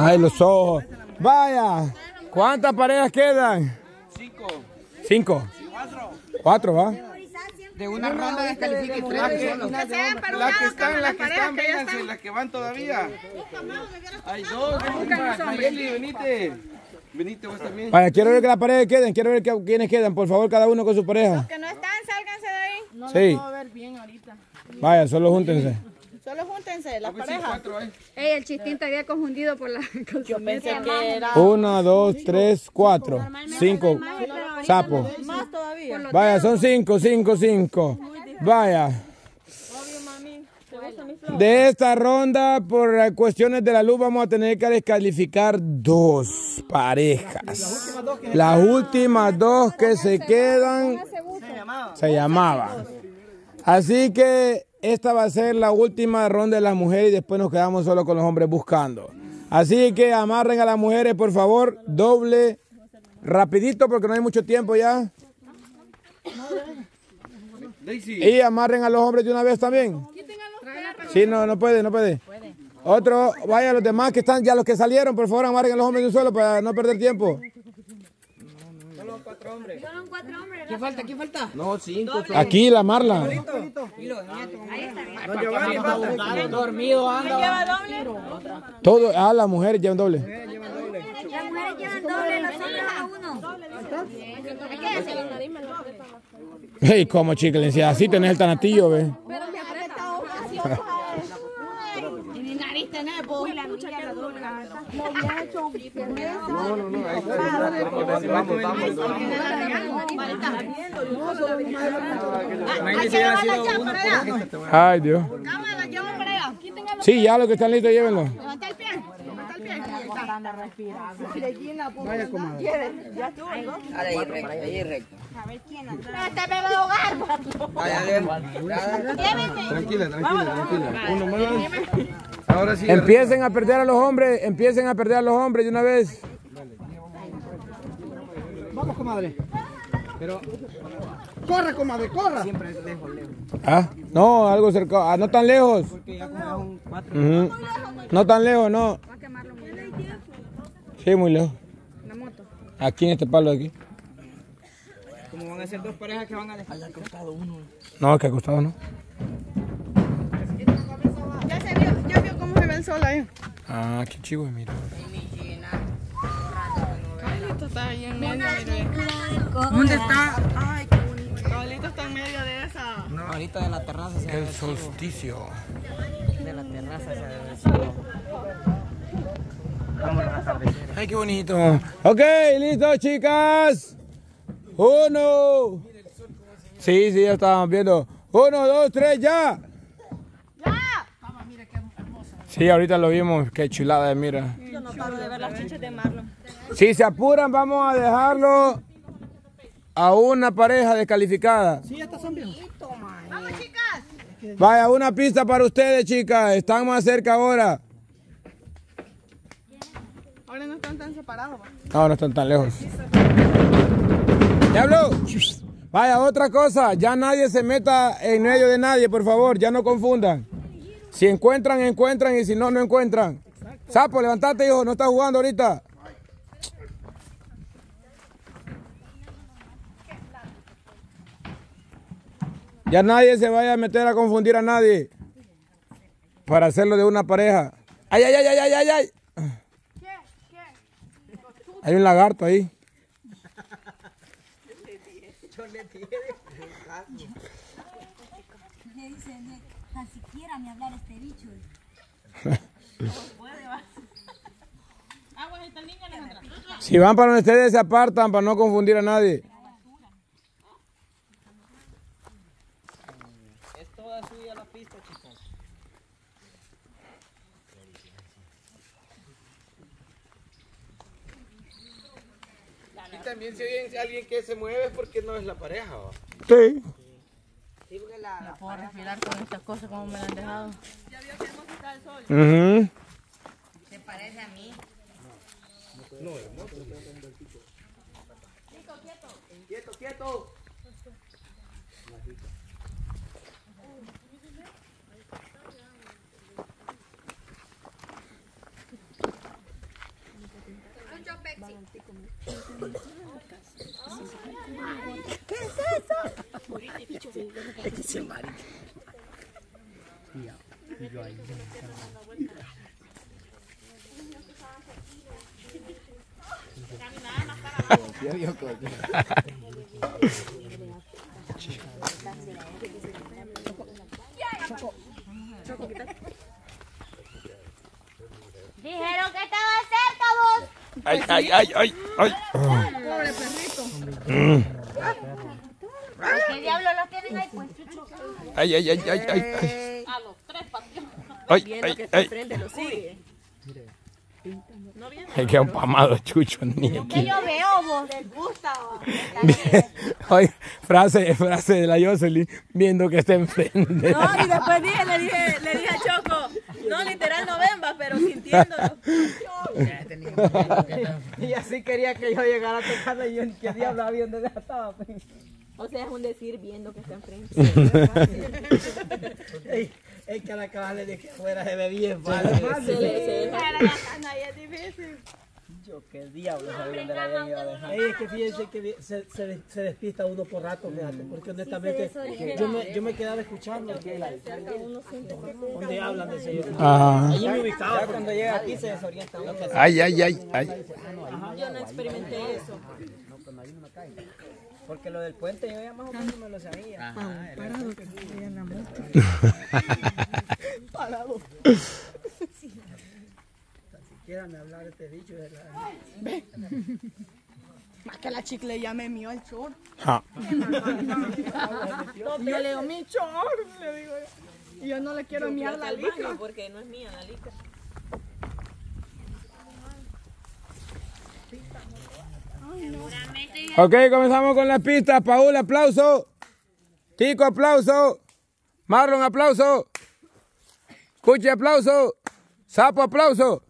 Ay, los ojos. Vaya. ¿Cuántas parejas quedan? Cinco. Cinco. Cuatro, ¿va? De una ronda descalifique tres. Las que, las que están, las que están, vénganse, las que van todavía. Hay dos, Nayeli, venite. Venite vos también. Vaya, quiero ver que las parejas queden. Quiero ver que, quiénes quedan. Por favor, cada uno con su pareja. Que no están, sálganse de ahí. No Sí. lo puedo ver bien ahorita. Vaya, solo júntense. Solo júntense, las parejas. cuatro hay. Ey, el chistín te había confundido por la Yo pensé que era Una, dos, tres, cuatro, cinco más todavía. Vaya, son cinco, cinco, cinco. Vaya. De esta ronda, por eh, cuestiones de la luz, vamos a tener que descalificar dos parejas. Las últimas dos que se quedan se llamaban. Así que esta va a ser la última ronda de las mujeres y después nos quedamos solo con los hombres buscando. Así que amarren a las mujeres, por favor, doble, rapidito porque no hay mucho tiempo ya. Y amarren a los hombres de una vez también. Sí, no, no puede, no puede. Otro, vaya los demás que están, ya los que salieron, por favor, amarren a los hombres de un solo para no perder tiempo. ¿Qué falta? ¿Qué falta? No, cinco. Aquí la Marla. Dormido anda. ¿Lleva doble? Todo, ah, las mujeres llevan doble. Las mujeres llevan doble, los hombres a uno. Hay que hacerlo. Hey, como chicles, así tenés el tanatillo, ve. Y mi nariz tenés, po. No, no, no. Ahí está. Que. Ay, Dios. Sí, ya los que están listos, llévenlo. Ahí recto, ahí recto. Este me va a ahogar. Vaya, a ver. Tranquila, tranquila, tranquila. Uno más. Ahora sí. Empiecen a perder a los hombres, empiecen a perder a los hombres de una vez. Vamos, comadre. Pero. Corra, comadre, corra. Ah, no, algo cerca, ah, no tan lejos. Ujú. No tan lejos, no. Sí, muy lejos. Aquí en este palo de aquí. Como van a ser dos parejas que van a dejar. costado uno. No, que acostado no. Ya se vio, ya vio cómo se ven sola ahí. Ah, qué chivo, mira. Carlito está ahí en medio. ¿Dónde está? Carlito está en medio de esa. No, ahorita de la terraza se El solsticio. de la terraza se atardecer. Ay, qué bonito. Ok, listo, chicas. Uno. Sí, sí, ya estábamos viendo. Uno, dos, tres, ya. ¡Ya! Sí, ahorita lo vimos. Qué chulada mira. Yo no paro de ver las chichas de Marlon. Si se apuran, vamos a dejarlo a una pareja descalificada. Sí, estas son bien. ¡Vamos, chicas! Vaya, una pista para ustedes, chicas. Están más cerca ahora. Ahora no están tan separados. No, no están tan lejos. ¡Diablo! Vaya, otra cosa. Ya nadie se meta en medio de nadie, por favor. Ya no confundan. Si encuentran, encuentran. Y si no, no encuentran. Sapo, levantate, hijo. No estás jugando ahorita. Ya nadie se vaya a meter a confundir a nadie. Para hacerlo de una pareja. ¡Ay, ay, ay, ay, ay, ay! ay! Hay un lagarto ahí. Le dice, tan siquiera me hablar este bicho. Si van para donde ustedes se apartan para no confundir a nadie. Es toda suya la pista, chicos. Y también si hay alguien que se mueve es porque no la. ¿va? Sí. No puedo respirar con estas cosas como me las han dejado. Ujú. ¿Te parece a mí? Quieto, quieto. ¿Qué es eso? Es que se marica. Dijeron que estaba cerca vos. Ay, ay, ay, ay, ay. ¿Qué diablo los tienen ahí pues? Ay, ay, ay, ay, ay, ay. A los tres patios. Ay, ay, ay. Frente lo sigue. Me quedo pamado, chucho, ni ¿Qué aquí. yo veo vos? ¿Les gusta. Oye, frase, frase de la Jocelyn, viendo que está enfrente. No, y después dije, le dije, le dije a Choco, no literal no venga, pero sintiéndolo. Y así quería que yo llegara a tocarla y yo ni qué diablo había donde estaba. O sea, es un decir viendo que está enfrente. Ey, Es que la cabal le dije fuera se ve bien fácil. Se le- se le- Yo qué diablo sabía dónde la habían ido a dejar. Ey, es que fíjense que se, se, se despista uno por rato, fíjate, porque honestamente yo me, yo me quedaba escuchando donde hablan de ese Ajá. Allí me ubicaba. Ya cuando llega aquí se desorienta uno. Ay, ay, ay, ay. Yo no experimenté eso. Porque lo del puente yo ya más o menos me lo sabía. Parado. Siquiera me hablar de este bicho de la... Más que la chicle ya me mió el chor. Ja. Yo le digo, mi chor, le digo yo. Y yo no le quiero miar la licra. Porque no es mía la licra. Ok, comenzamos con las pistas. Paul, aplauso. Tico, aplauso. Marlon, aplauso. Cuchi, aplauso. Sapo, aplauso.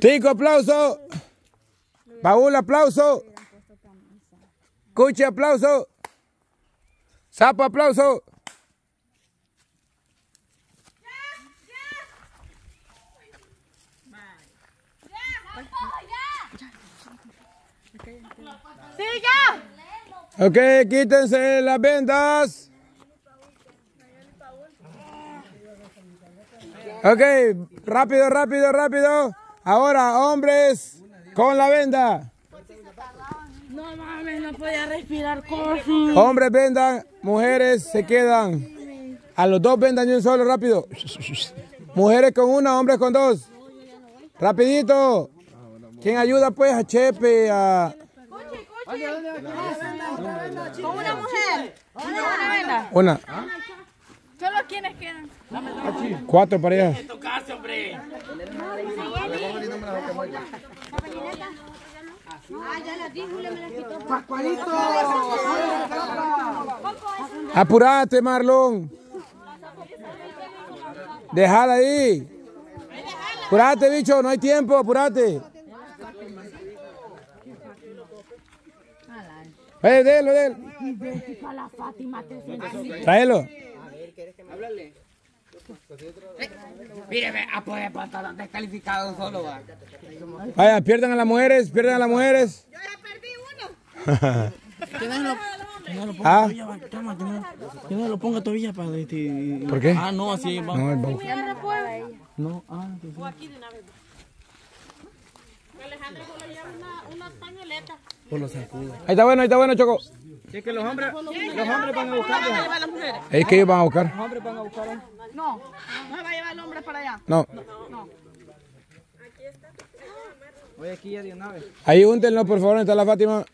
Tico, aplauso. Paul, aplauso. Cuchi, aplauso. Sapo, aplauso. ¡Sí, ya! Ok, quítense las vendas. Ok, rápido, rápido, rápido. Ahora, hombres con la venda. No mames, no podía respirar. Hombres vendan, mujeres se quedan. A los dos vendan y un solo, rápido. Mujeres con una, hombres con dos. Rapidito. ¿Quién ayuda pues a Chepe, a Con una mujer. Una venda. una, Solo quienes quedan. cuatro parejas? Ah, ya la di, Julio me la quitó. Apurate, Marlon. Déjala ahí. Apurate, bicho, no hay tiempo, apurate. Eh, délo, délo. Tráelo. Mire, ve, ah, pues, pues, está descalificado solo, va. Vaya, pierdan a las mujeres, pierdan a las mujeres. Yo ya perdí uno. Ah, Que no lo ponga todavía para este... ¿por qué? Ah, no, así va. No, el No, ah, sí, sí. Aquí de una vez. Alejandro solo lleva una, una pañoleta. Por los sacudos. Ahí está bueno, ahí está bueno, Choco. Es que los hombres, los hombres van a buscar. ¿Va a llevar las mujeres? Es que ellos van a buscar. Los hombres van a buscar. ¿eh? No. No se va a llevar el hombre para allá. No. Voy aquí ya de una vez. Ahí úntenlo, por favor, ¿dónde está la Fátima?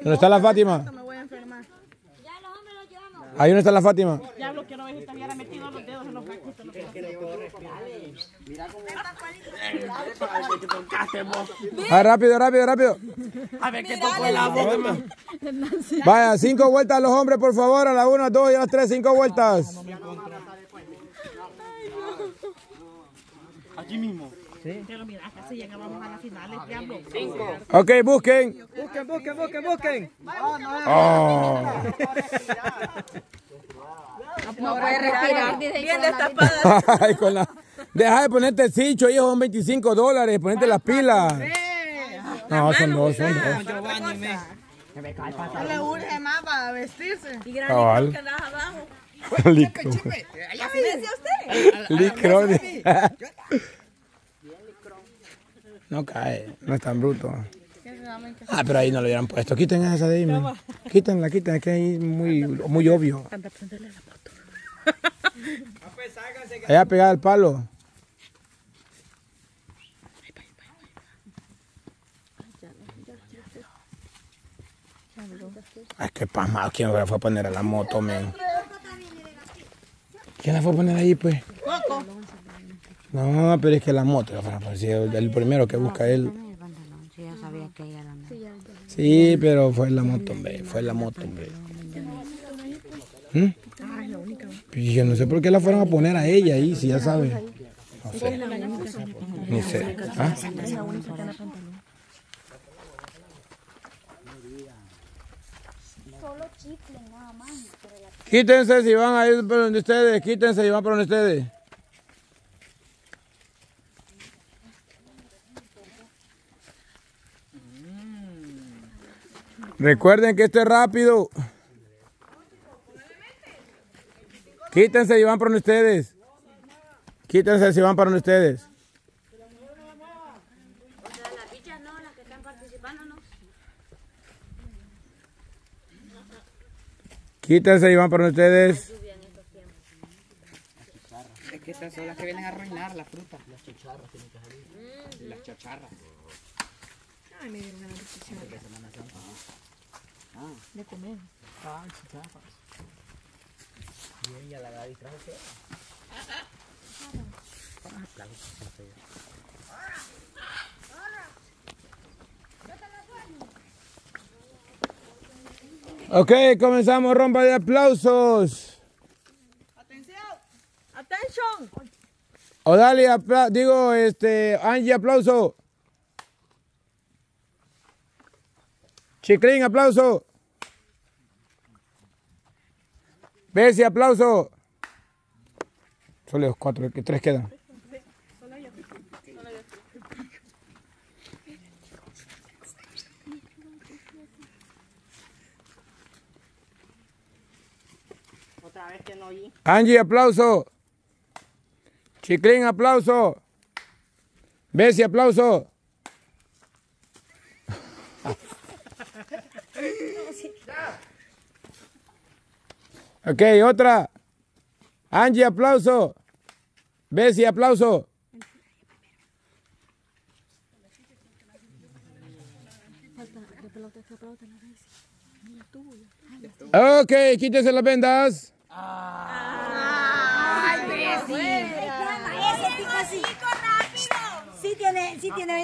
¿Dónde está la Fátima? Me voy a enfermar. Ya los hombres los llevamos. Ahí donde está la Fátima. Diablo, quiero ver si te hubiera metido los dedos en los caquitos. Ah, rápido, rápido, rápido. A ver qué tocó la boca. Vaya, cinco vueltas a los hombres, por favor. A la una, a dos y a las tres, cinco vueltas. Aquí mismo. Sí. Pero mira, casi llegábamos a las finales, diablo. Cinco. Ok, busquen. Busquen, busquen, busquen, busquen. Oh. No puede respirar. Bien destapada. Ay, con la... Deja de ponerte el cincho, hijo, son 25 dólares, ponete las pilas. No, son dos, son dos. No le urge más para vestirse. Y Cabal. que andas abajo. Licro. ¿Así decía usted? Licrón. No cae, no es tan bruto. Ah, pero ahí no lo hubieran puesto. Quiten esa de ahí, man. Quítenla, quítenla, es que ahí es muy, muy obvio. Allá pegada al palo. Ay, qué pasmado. ¿Quién la fue a poner a la moto, men? ¿Quién la fue a poner ahí, pues? No, pero es que la moto, el, primero que busca él. Sí, pero fue la moto, hombre. Fue la moto, hombre. ¿Mm? Y yo no sé por qué la fueron a poner a ella ahí, si ya sabe. No sé. Ni sé. ¿Ah? Solo chicle, nada más. Quítense si van a ir por donde ustedes. Quítense y van por donde ustedes. Recuerden que esto es rápido. Quítense y van donde ustedes. Quítense si van para ustedes. Las bichas no, las que están participando no. Quítense y van donde ustedes. Es que estas son las que vienen a arruinar la fruta. Las chacharras tienen que salir. Las chacharras. Ay, me dieron de chicharra. De comer. Ah, chicharras. Bien, ya la Gaby trajo que. Ok, comenzamos. Rompa de aplausos. Attention. Odalia, apla- digo, este, Angie, aplauso. Chiclín, aplauso. Bessie, aplauso. Solo los cuatro, que tres quedan. Otra vez que no oí. Angie, aplauso. Chiclín, aplauso. Bessie, aplauso. Ok, otra. Angie, aplauso. Bessie, aplauso. Ok, quítese las vendas. Ese pico sí. Sí tiene, sí tiene